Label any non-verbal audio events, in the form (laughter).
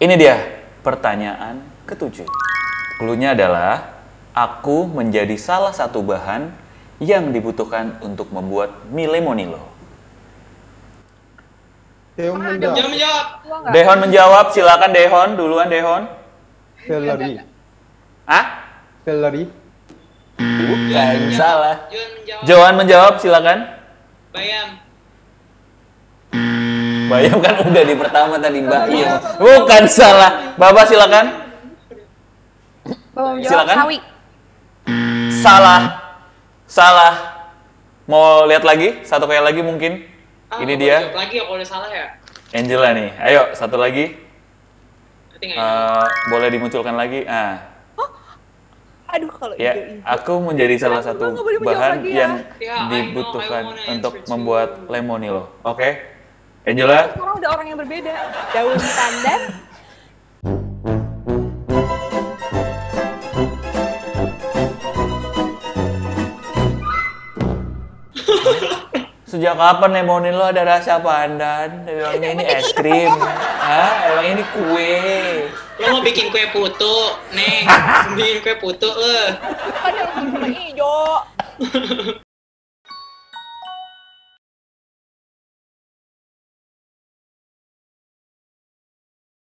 Ini dia pertanyaan ketujuh. Cluenya adalah aku menjadi salah satu bahan yang dibutuhkan untuk membuat mie lemonilo. Teo Jangan menjawab. Dehon menjawab, silakan Dehon, duluan Dehon. Celery. Ah? Celery. Bukan, salah. Johan menjawab, silakan. Bayam. Bayam kan udah di pertama tadi Bayam. Bukan salah. Bapak silakan. Bapak Silakan. sawi. Salah. Salah. Mau lihat lagi? Satu kali lagi mungkin. Ah, Ini dia. lagi ya kalau udah salah ya. Angela nih. Ayo, satu lagi. Eh, boleh dimunculkan lagi. Ah, Aduh kalau ya, ide-ide. aku menjadi salah satu bahan ya. yang Ya, I know, dibutuhkan I untuk membuat lemonilo. Oke? Angela, Sekarang udah orang yang berbeda. Daun pandan. sejak kapan lemonilo ada rasa pandan? Emangnya ini es krim? Hah? Emang ini kue? Lo mau bikin kue putu, Neng. (laughs) bikin kue putu, eh. Kan yang warna hijau. (laughs)